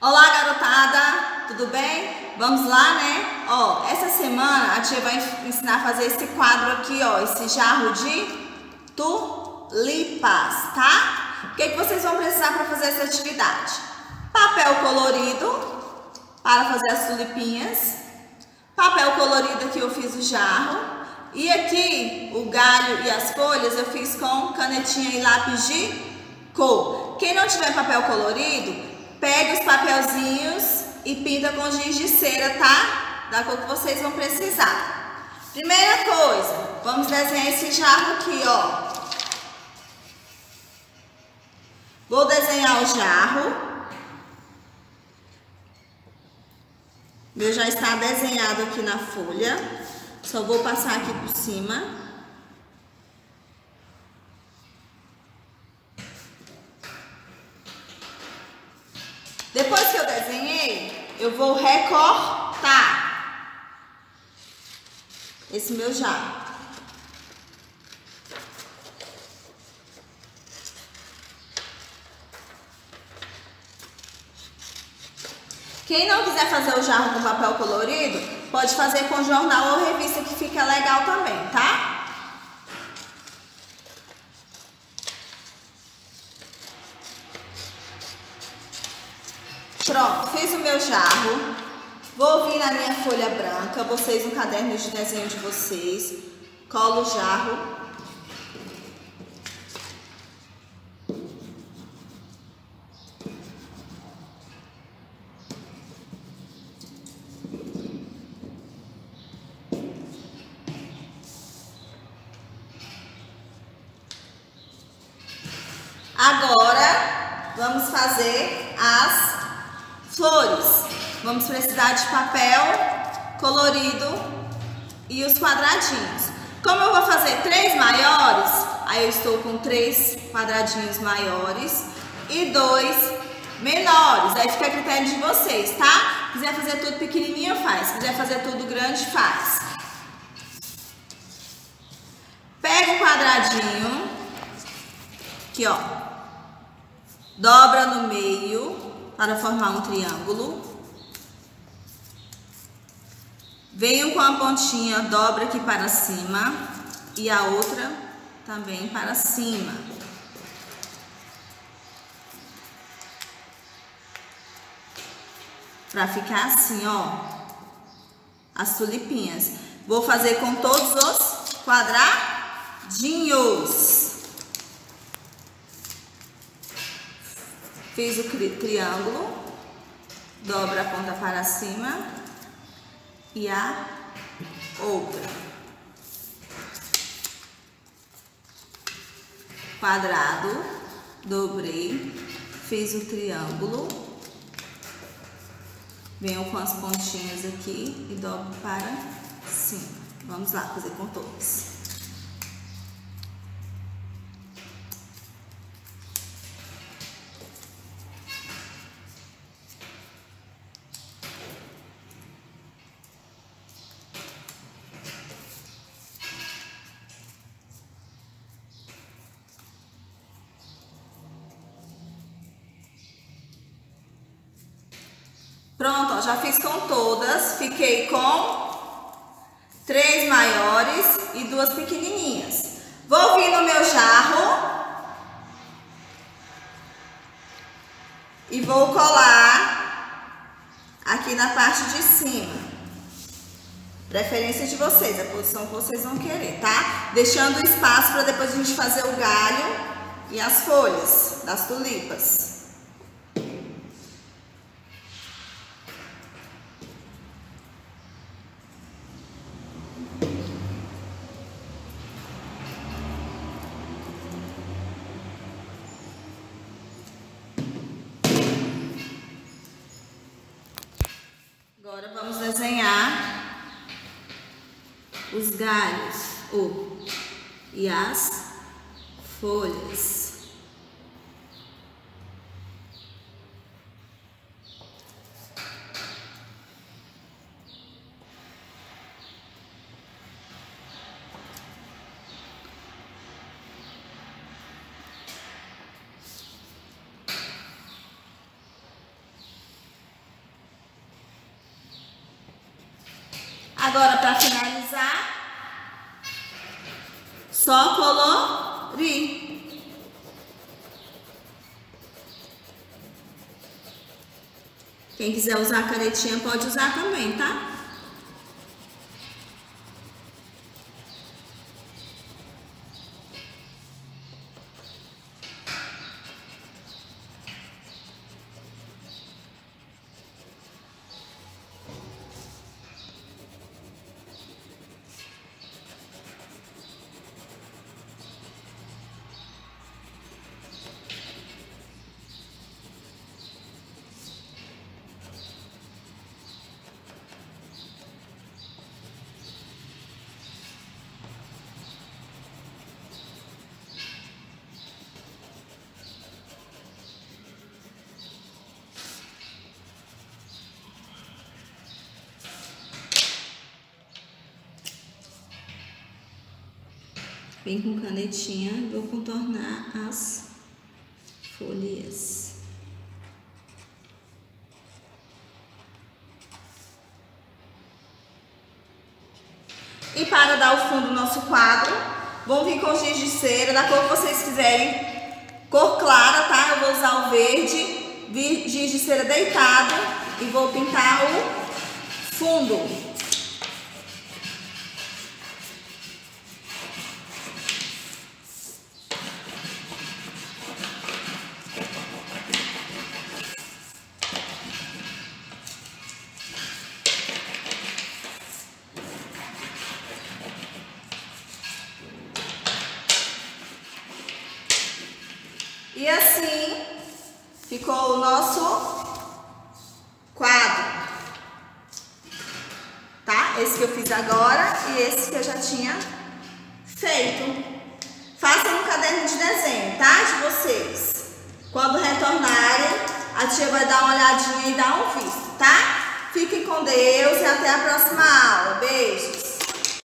Olá, garotada! Tudo bem? Vamos lá, né? Ó, essa semana a tia vai ensinar a fazer esse quadro aqui, ó, esse jarro de tulipas, tá? O que, que vocês vão precisar para fazer essa atividade? Papel colorido para fazer as tulipinhas, papel colorido aqui eu fiz o jarro, e aqui o galho e as folhas eu fiz com canetinha e lápis de cor. Quem não tiver papel colorido, Pega os papelzinhos e pinta com giz de cera, tá? Da cor que vocês vão precisar. Primeira coisa, vamos desenhar esse jarro aqui, ó. Vou desenhar o jarro. Meu já está desenhado aqui na folha. Só vou passar aqui por cima. Depois que eu desenhei, eu vou recortar esse meu jarro. Quem não quiser fazer o jarro com papel colorido, pode fazer com jornal ou revista que fica legal também, tá? Pronto, fiz o meu jarro. Vou vir na minha folha branca, vocês no caderno de desenho de vocês. Colo o jarro. Agora, vamos fazer as Flores. Vamos precisar de papel colorido e os quadradinhos. Como eu vou fazer três maiores, aí eu estou com três quadradinhos maiores e dois menores. Aí fica a critério de vocês, tá? Se quiser fazer tudo pequenininho, faz. Se quiser fazer tudo grande, faz. Pega o quadradinho, aqui ó, dobra no meio para formar um triângulo. Venho com a pontinha, dobra aqui para cima e a outra também para cima. Para ficar assim, ó, as tulipinhas. Vou fazer com todos os quadradinhos. Fiz o triângulo, dobra a ponta para cima e a outra. Quadrado, dobrei, fiz o triângulo, venho com as pontinhas aqui e dobro para cima. Vamos lá fazer com todos. Pronto, ó, já fiz com todas. Fiquei com três maiores e duas pequenininhas. Vou vir no meu jarro. E vou colar aqui na parte de cima. Preferência de vocês, a posição que vocês vão querer, tá? Deixando espaço para depois a gente fazer o galho e as folhas das tulipas. os galhos ou e as folhas. Agora, para finalizar, só colorir. Quem quiser usar a canetinha pode usar também, tá? Vem com canetinha, vou contornar as folhas. E para dar o fundo do nosso quadro, vão vir com giz de cera, da cor que vocês quiserem. Cor clara, tá? Eu vou usar o verde, giz de cera deitado e vou pintar o fundo. E assim ficou o nosso quadro. Tá? Esse que eu fiz agora e esse que eu já tinha feito. Façam no caderno de desenho, tá? De vocês. Quando retornarem, a tia vai dar uma olhadinha e dar um visto, tá? Fiquem com Deus e até a próxima aula. Beijos!